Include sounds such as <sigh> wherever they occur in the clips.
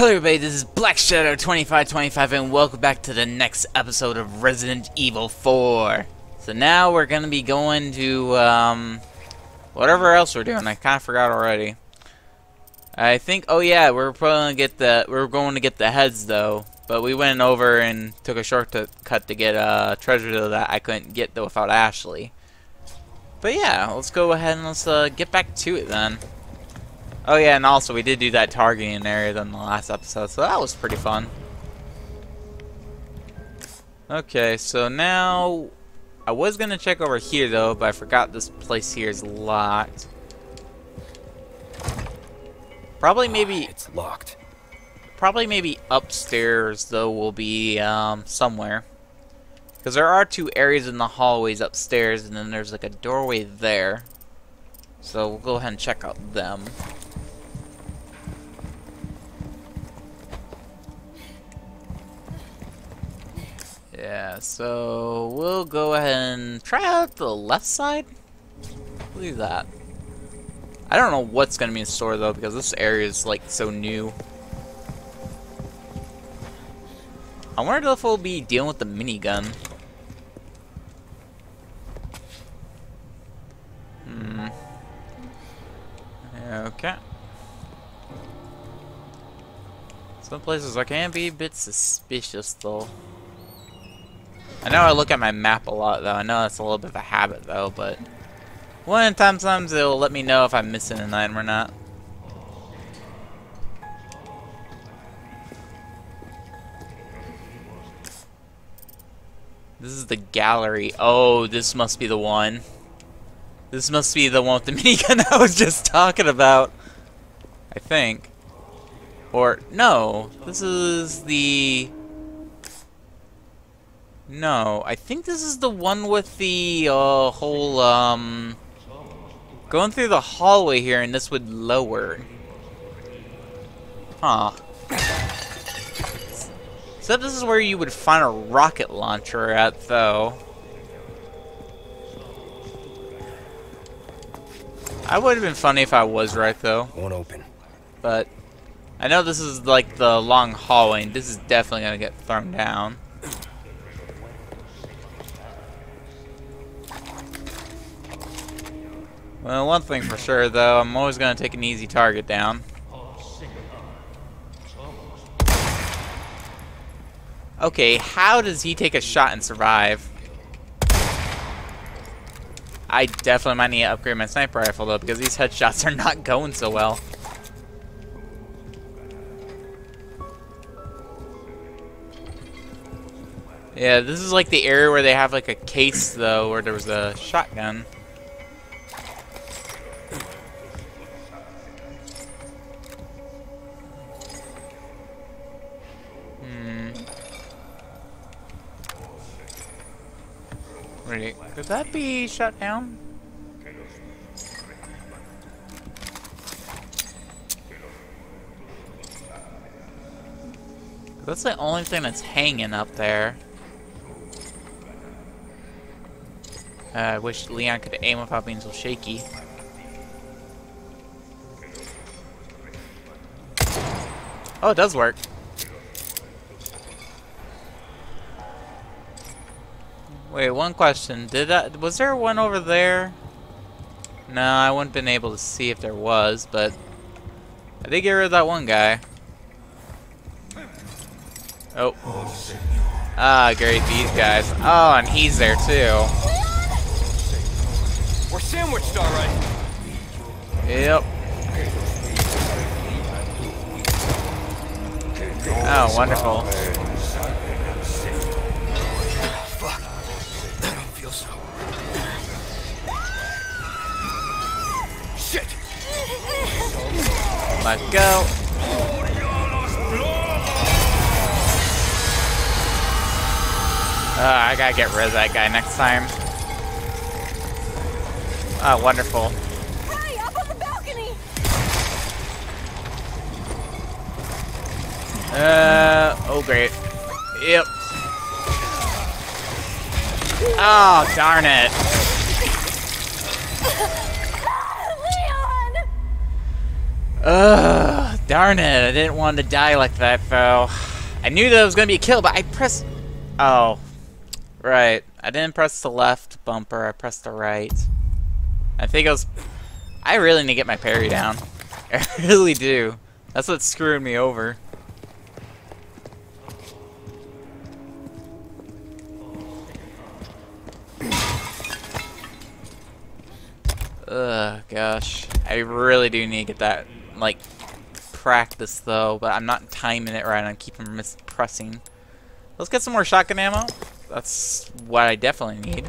Hello everybody, this is Black Shadow 2525 and welcome back to the next episode of Resident Evil 4. So now we're going to be going to, um, whatever else we're doing. I kind of forgot already. I think, oh yeah, we're probably going to get the, we're going to get the heads though. But we went over and took a shortcut to get a treasure that I couldn't get though without Ashley. But yeah, let's go ahead and let's uh, get back to it then. Oh yeah, and also we did do that targeting area in the last episode, so that was pretty fun. Okay, so now I was gonna check over here though, but I forgot this place here is locked. Probably maybe it's locked. Probably maybe upstairs though will be um, somewhere. Because there are two areas in the hallways upstairs, and then there's like a doorway there. So we'll go ahead and check out them. Yeah, so we'll go ahead and try out the left side. Leave that. I don't know what's gonna be in store though because this area is like so new. I wonder if we'll be dealing with the minigun. Hmm. Okay. Some places I can be a bit suspicious though. I know I look at my map a lot, though. I know that's a little bit of a habit, though, but... One time, sometimes it'll let me know if I'm missing an item or not. This is the gallery. Oh, this must be the one. This must be the one with the <laughs> minigun I was just talking about. I think. Or, no. This is the... No, I think this is the one with the uh, whole, um... Going through the hallway here, and this would lower. Huh. So this is where you would find a rocket launcher at, though. I would have been funny if I was right, though. Won't open. But I know this is like the long hallway, and this is definitely going to get thrown down. Well, one thing for sure, though, I'm always going to take an easy target down. Okay, how does he take a shot and survive? I definitely might need to upgrade my sniper rifle, though, because these headshots are not going so well. Yeah, this is like the area where they have like a case, though, where there was a shotgun. Could that be shut down? That's the only thing that's hanging up there. Uh, I wish Leon could aim without being so shaky. Oh, it does work. Wait, one question. Did I, was there one over there? No, I wouldn't been able to see if there was, but I did get rid of that one guy. Oh. Ah, great, these guys. Oh, and he's there too. We're sandwiched, alright. Yep. Oh, wonderful. Let go. Uh, I gotta get rid of that guy next time. Oh, wonderful. Hey, up on the balcony! Uh, oh great. Yep. Oh, darn it. Ugh, Darn it, I didn't want to die like that, though. I knew that it was going to be a kill, but I pressed... Oh. Right. I didn't press the left bumper, I pressed the right. I think it was... I really need to get my parry down. <laughs> I really do. That's what's screwing me over. Ugh, gosh. I really do need to get that, like, practice, though, but I'm not timing it right. I'm keeping mispressing. Let's get some more shotgun ammo. That's what I definitely need.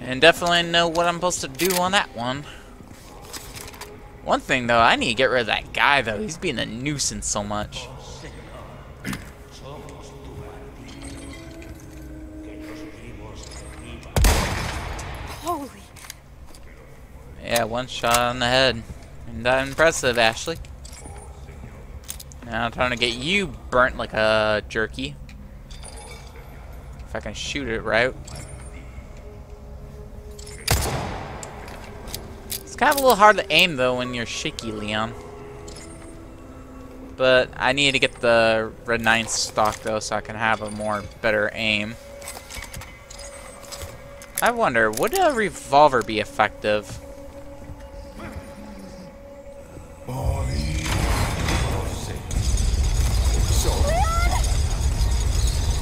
And definitely know what I'm supposed to do on that one. One thing, though, I need to get rid of that guy, though. He's being a nuisance so much. Yeah, one shot on the head. That impressive, Ashley? Now I'm trying to get you burnt like a jerky. If I can shoot it right. It's kind of a little hard to aim though when you're shaky, Leon. But I need to get the red 9 stock though so I can have a more better aim. I wonder, would a revolver be effective?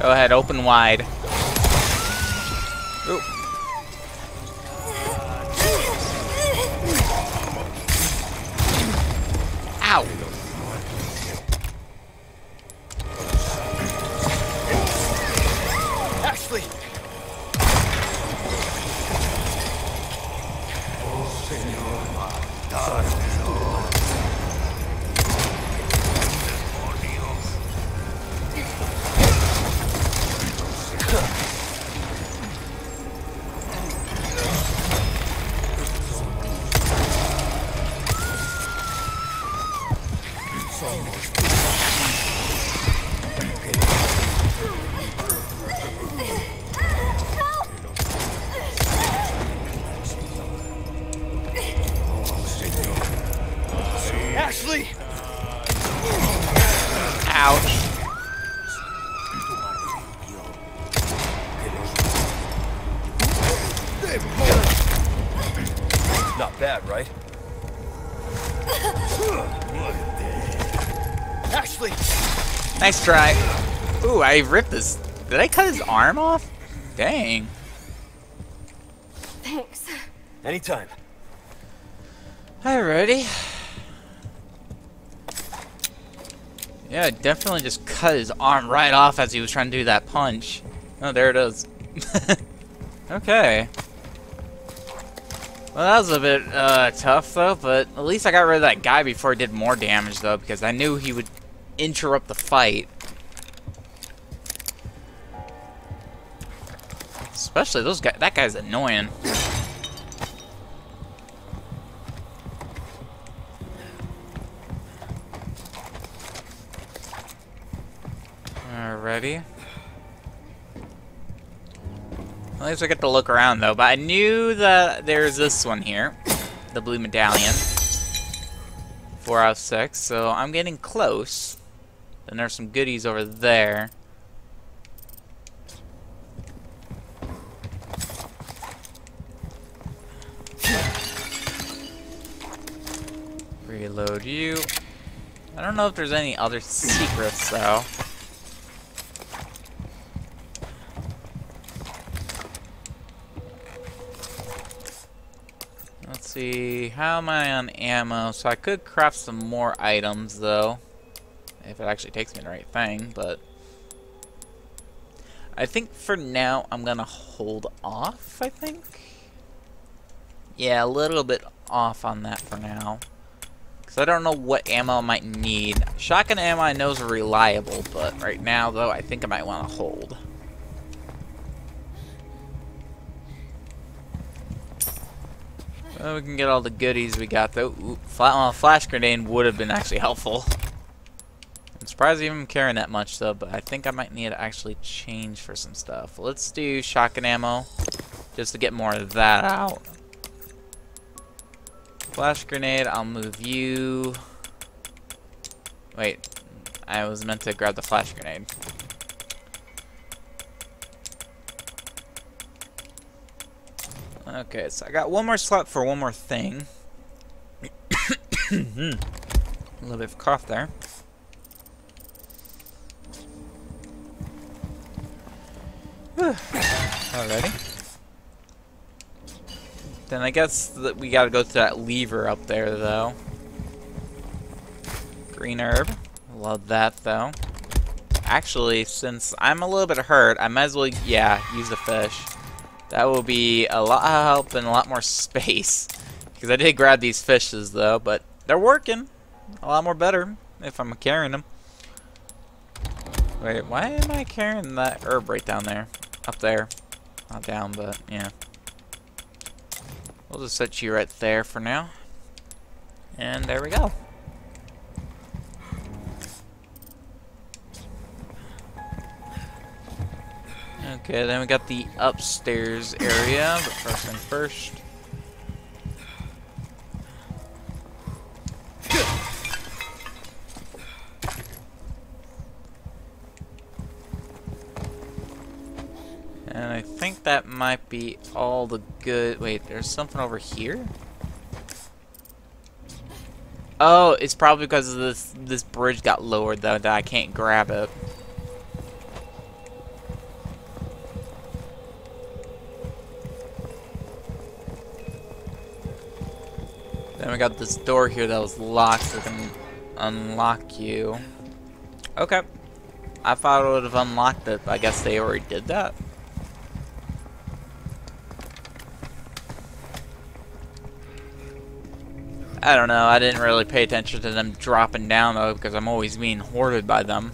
Go ahead, open wide. Nice try. Ooh, I ripped this. Did I cut his arm off? Dang. Thanks. Anytime. Alrighty. Yeah, I definitely just cut his arm right off as he was trying to do that punch. Oh, there it is. <laughs> okay. Well, that was a bit uh, tough, though, but at least I got rid of that guy before he did more damage, though, because I knew he would interrupt the fight. Especially those guys. That guy's annoying. Alrighty. At least I get to look around though, but I knew that there's this one here. The blue medallion. Four out of six, so I'm getting close. Then there's some goodies over there. Reload you. I don't know if there's any other secrets though. Let's see, how am I on ammo? So I could craft some more items though. If it actually takes me the right thing, but I think for now I'm gonna hold off, I think. Yeah, a little bit off on that for now. Because I don't know what ammo I might need. Shotgun ammo I know is reliable, but right now, though, I think I might want to hold. Well, we can get all the goodies we got, though. Ooh, flat, well, uh, flash grenade would have been actually helpful. I'm surprised even carrying that much, though, but I think I might need to actually change for some stuff. Let's do shotgun ammo, just to get more of that out. Flash grenade, I'll move you. Wait, I was meant to grab the flash grenade. Okay, so I got one more slot for one more thing. <coughs> Hmm. A little bit of cough there. Alrighty. Then I guess that we gotta go to that lever up there, though. Green herb. Love that, though. Actually, since I'm a little bit hurt, I might as well, yeah, use the fish. That will be a lot of help and a lot more <laughs> space. Because I did grab these fishes, though, but they're working. A lot more better if I'm carrying them. Wait, why am I carrying that herb right down there? Up there. Not down, but yeah. We'll just set you right there for now. And there we go. Okay, then we got the upstairs area, but first thing first. Might be all the good... Wait, there's something over here? Oh, it's probably because this this bridge got lowered though that I can't grab it. Then we got this door here that was locked so we can unlock you. Okay. I thought it would have unlocked it, I guess they already did that. I don't know, I didn't really pay attention to them dropping down though because I'm always being hoarded by them.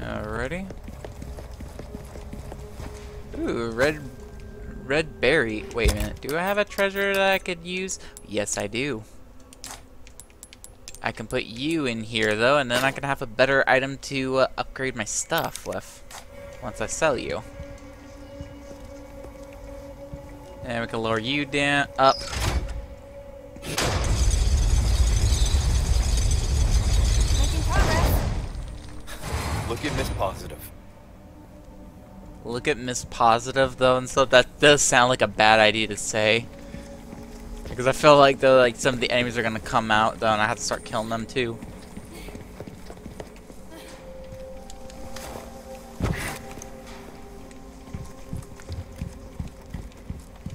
Alrighty. Ooh, red red berry. Wait a minute, do I have a treasure that I could use? Yes, I do. I can put you in here, though, and then I can have a better item to uh, upgrade my stuff with once I sell you. And we can lower you down, up. Look at Miss Positive. Look at Miss Positive, though, and stuff. That does sound like a bad idea to say. Because I feel like though, like some of the enemies are gonna come out though, and I have to start killing them too.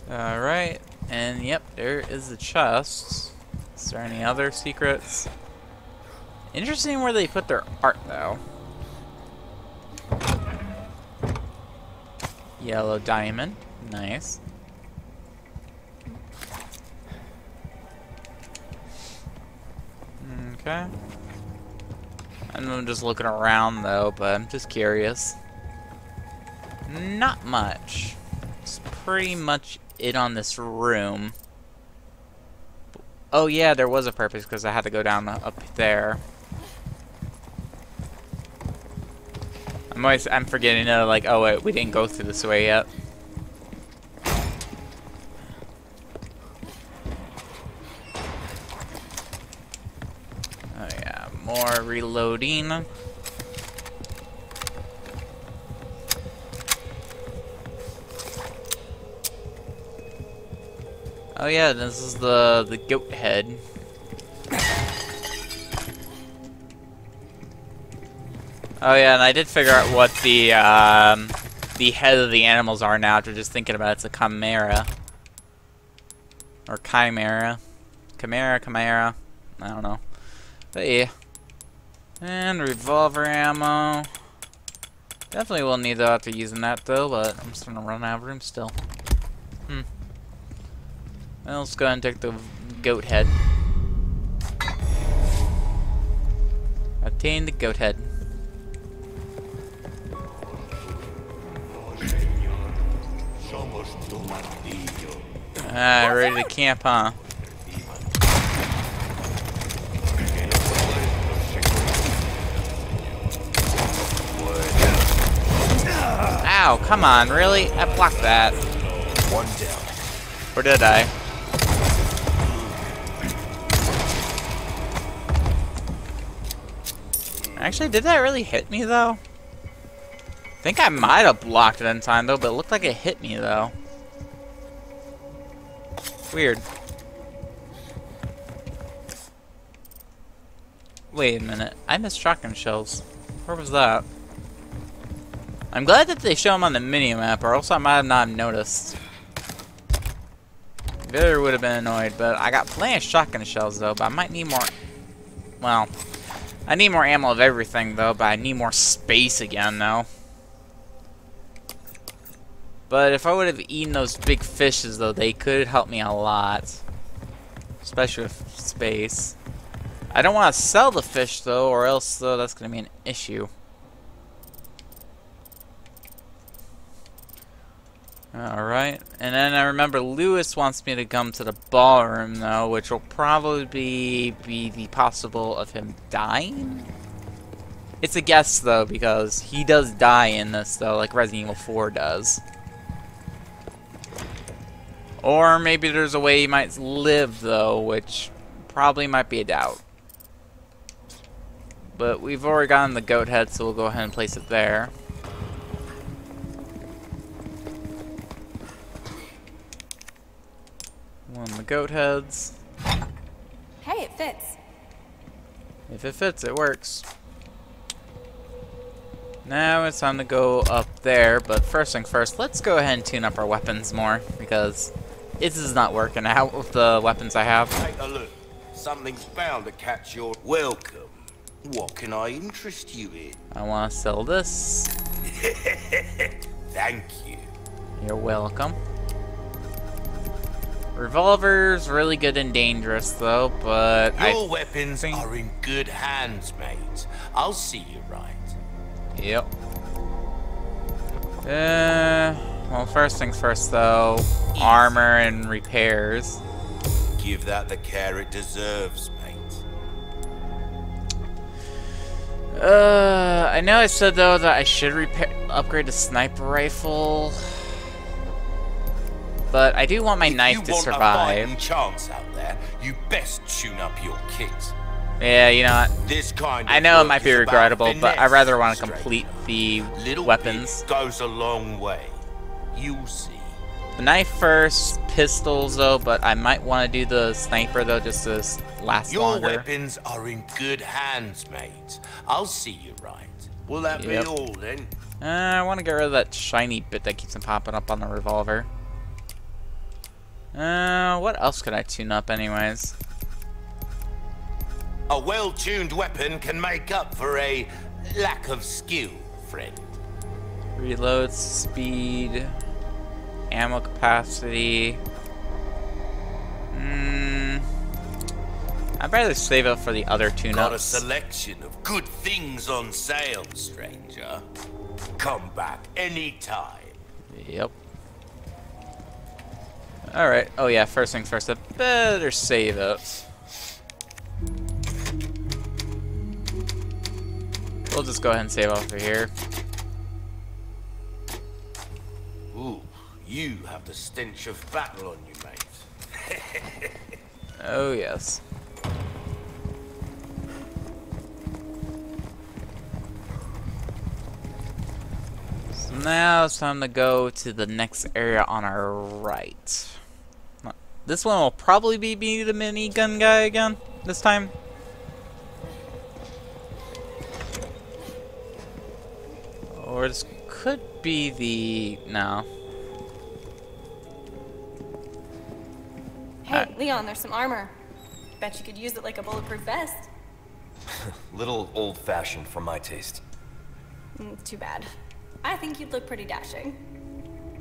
All right, and yep, there is the chest. Is there any other secrets? Interesting where they put their art though. Yellow diamond, nice. Okay. I'm just looking around though, but I'm just curious. Not much. It's pretty much it on this room. Oh yeah, there was a purpose because I had to go down up there. I'm always I'm forgetting to like oh wait we didn't go through this way yet. More reloading. Oh yeah, this is the the goat head. Oh yeah, and I did figure out what the um, the head of the animals are now after just thinking about it. It's a chimera. Or Chimera. Chimera, Chimera. I don't know. But yeah. And revolver ammo. Definitely will need that after using that though, but I'm just gonna run out of room still. Hmm. Well, let's go ahead and take the goat head. Obtain the goat head. Ah, ready to camp, huh? Ow, come on, really? I blocked that. One down. Or did I? Actually, did that really hit me, though? I think I might have blocked it in time, though, but it looked like it hit me, though. Weird. Wait a minute. I missed shotgun shells. Where was that? I'm glad that they show them on the mini-map, or else I might have not noticed. Very would have been annoyed, but I got plenty of shotgun shells, though, but I might need more... Well, I need more ammo of everything, though, but I need more space again, though. But if I would have eaten those big fishes, though, they could help me a lot. Especially with space. I don't want to sell the fish, though, or else, though, that's going to be an issue. Alright, and then I remember Luis wants me to come to the ballroom, though, which will probably be, be the possible of him dying? It's a guess, though, because he does die in this, though, like Resident Evil 4 does. Or maybe there's a way he might live, though, which probably might be a doubt. But we've already gotten the goat head, so we'll go ahead and place it there. One of the goat heads. Hey, it fits. If it fits, it works. Now it's time to go up there, but first thing first, let's go ahead and tune up our weapons more, because this is not working out with the weapons I have. Take a look. Something's bound to catch your welcome. What can I interest you in? I want to sell this. <laughs> Thank you. You're welcome. Revolver's really good and dangerous, though, but Your I... weapons think- are in good hands, mate. I'll see you right. Yep. Uh, well, first things first, though. Armor and repairs. Give that the care it deserves, mate. Uh, I know I said though that I should repair, upgrade the sniper rifle, but I do want my If knife to survive. chance out there, you best tune up your kit. Yeah, you know what? This kind of I know it might be regrettable, but I rather want to complete the Little weapons. goes a long way. You'll see. The knife first, pistols though, but I might want to do the sniper though, just to last Your longer. weapons are in good hands, mate. I'll see you right. Will that Yep. be all then? Uh, I want to get rid of that shiny bit that keeps on popping up on the revolver. Uh, what else could I tune up anyways? A well-tuned weapon can make up for a lack of skill, friend. Reload speed, ammo capacity. Hmm. I'd rather save up for the other tune-ups. Got a selection of good things on sale, stranger. Come back anytime. Yep. Alright. Oh yeah, first things first, I better save it. We'll just go ahead and save over here. Ooh, you have the stench of battle on you, mate. <laughs> Oh yes. So now it's time to go to the next area on our right. This one will probably be, be the minigun guy again this time. Or this could be the no. Hey, Leon, there's some armor. Bet you could use it like a bulletproof vest. <laughs> Little old-fashioned for my taste. Mm, too bad. I think you'd look pretty dashing.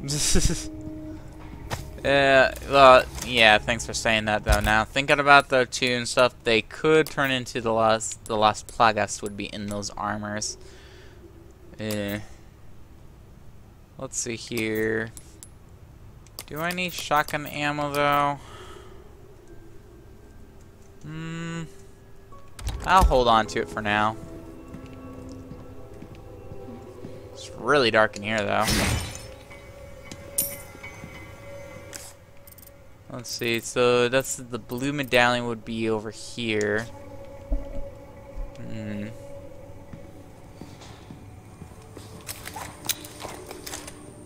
<laughs> uh, well, yeah, thanks for saying that, though. Now, thinking about the two and stuff, they could turn into the last, the last Plagas would be in those armors. Eh. Let's see here. Do I need shotgun ammo, though? Hmm. I'll hold on to it for now. It's really dark in here, though. Let's see, so that's the blue medallion would be over here. Hmm.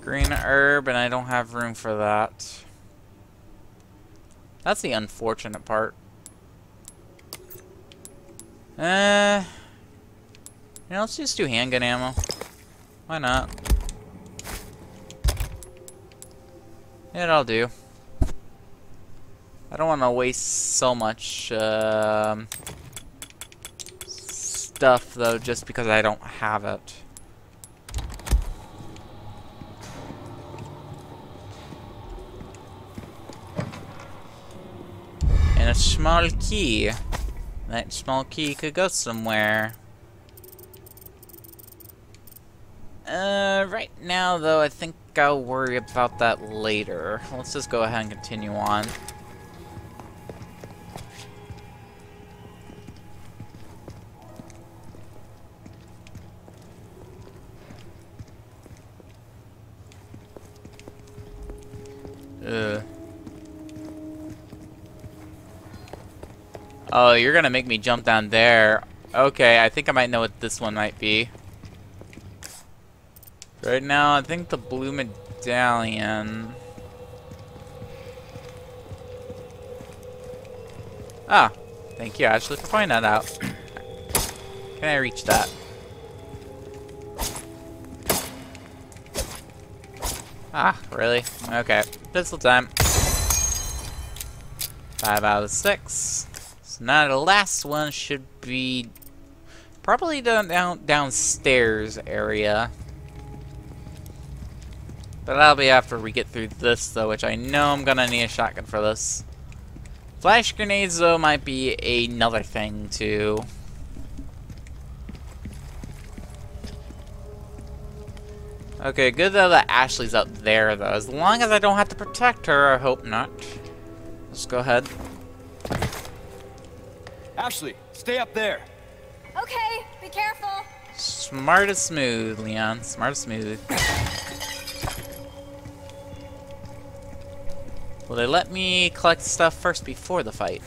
Green herb, and I don't have room for that. That's the unfortunate part. Uh, you know, let's just do handgun ammo. Why not? Yeah, It'll do. I don't want to waste so much um, stuff, though, just because I don't have it. And a small key. That small key could go somewhere. Uh, right now, though, I think I'll worry about that later. Let's just go ahead and continue on. Oh, you're gonna make me jump down there. Okay, I think I might know what this one might be. Right now, I think the blue medallion... Ah, thank you, Ashley, for pointing that out. Can I reach that? Ah, really? Okay, pistol time. Five out of six. Now the last one should be probably down, down downstairs area. But that'll be after we get through this, though, which I know I'm gonna need a shotgun for this. Flash grenades, though, might be another thing, too. Okay, good though that Ashley's up there, though. As long as I don't have to protect her, I hope not. Let's go ahead. Ashley, stay up there. Okay, be careful. Smart as smooth, Leon. Smart as smooth. Will they let me collect stuff first before the fight?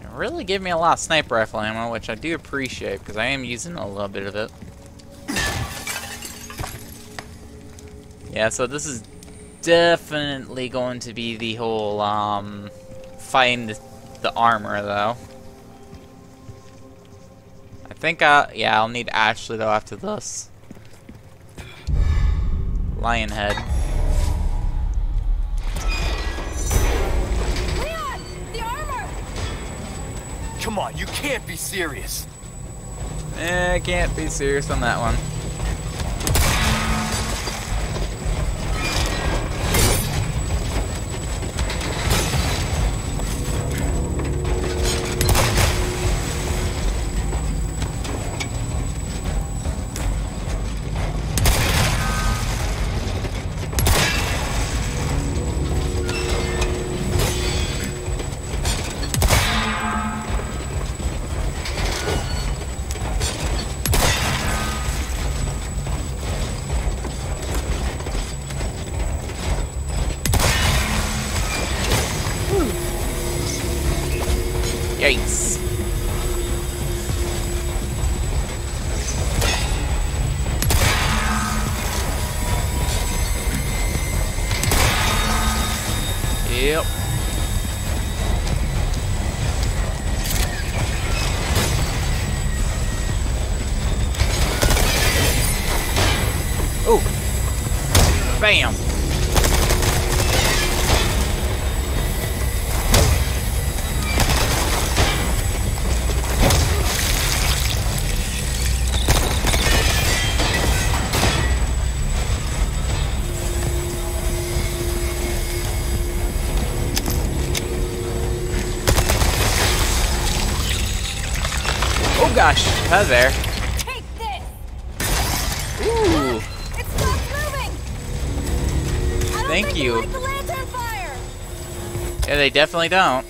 It really give me a lot of sniper rifle ammo, which I do appreciate, because I am using a little bit of it. Yeah, so this is definitely going to be the whole, um, fighting the, the armor, though. I think, uh, yeah, I'll need Ashley, though, after this. Lionhead. Leon, the armor. Come on, you can't be serious. Eh, I can't be serious on that one. Oh gosh, hi there. Take this! Ooh, It stopped moving! Thank you. Like the yeah, they definitely don't.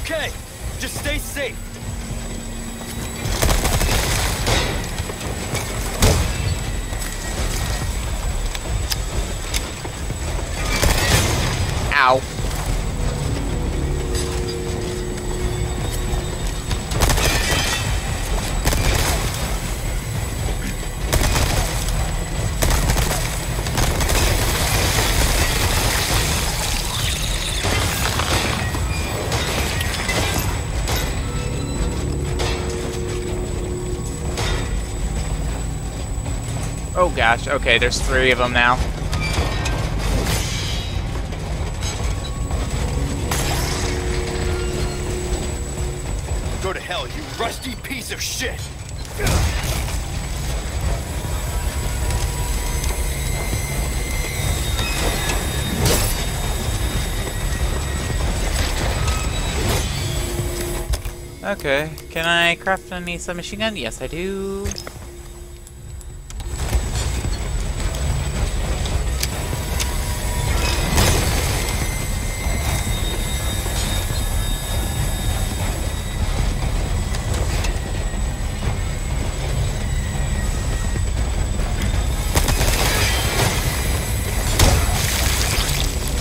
Okay. Just stay safe. Oh gosh, okay, there's three of them now. Go to hell, you rusty piece of shit. Okay, can I craft any submachine gun? Yes, I do.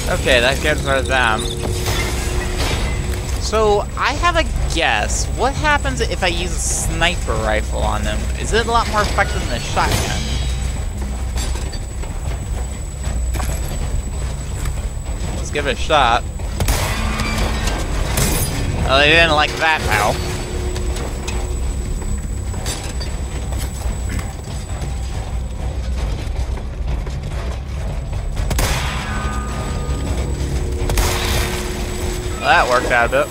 Okay, that gets rid of them. So, I have a guess. What happens if I use a sniper rifle on them? Is it a lot more effective than a shotgun? Let's give it a shot. Oh, they didn't like that now. That worked out a bit.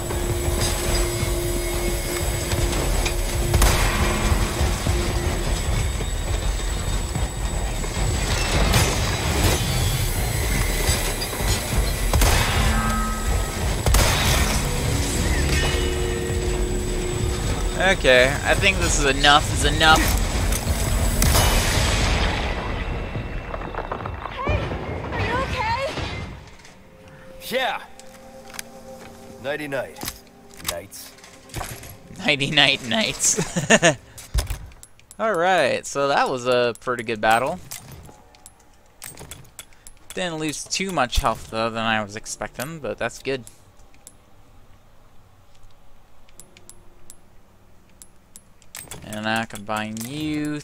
Okay, I think this is enough is enough. Hey, are you okay? Yeah. Nighty night. Nights. Nighty night nights. <laughs> <laughs> Alright, so that was a pretty good battle. Didn't lose too much health though than I was expecting, but that's good. And I combine you,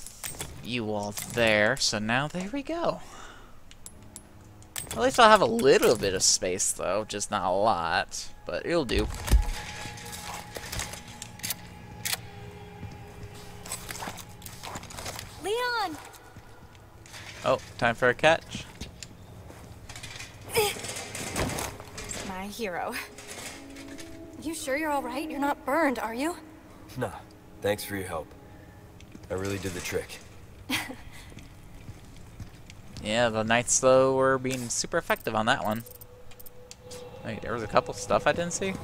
you all there, so now there we go. At least I'll have a little bit of space though, just not a lot, but it'll do. Leon! Oh, time for a catch. My hero. You sure you're alright? You're not burned, are you? Nah. Thanks for your help. I really did the trick. <laughs> Yeah, the Knights though were being super effective on that one. Wait, there was a couple stuff I didn't see.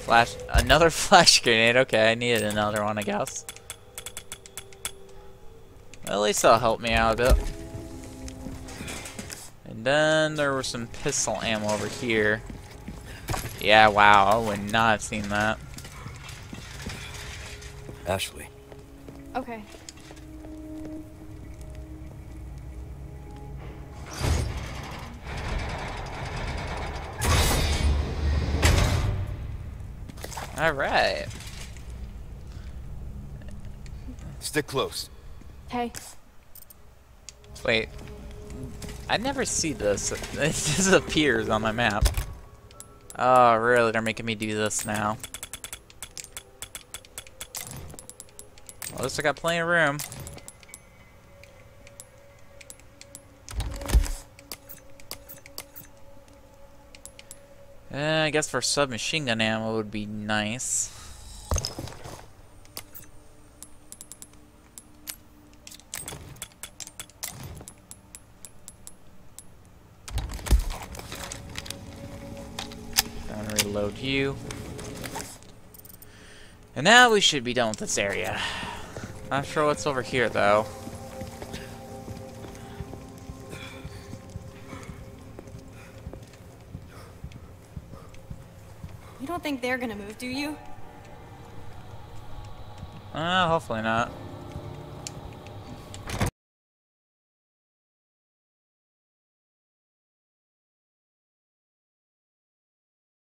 Flash, another <laughs> flash grenade. Okay, I needed another one, I guess. Well, at least that'll help me out a bit. And then there was some pistol ammo over here. Yeah, wow, I would not have seen that. Ashley. Okay. Alright. Stick close. Hey, Wait. I never see this. <laughs> It disappears on my map. Oh, really? They're making me do this now. Well, at least I got plenty of room. Uh, I guess for submachine gun ammo would be nice. Gonna reload you. And now we should be done with this area. Not sure what's over here though. Think they're gonna move, do you? Uh, hopefully not.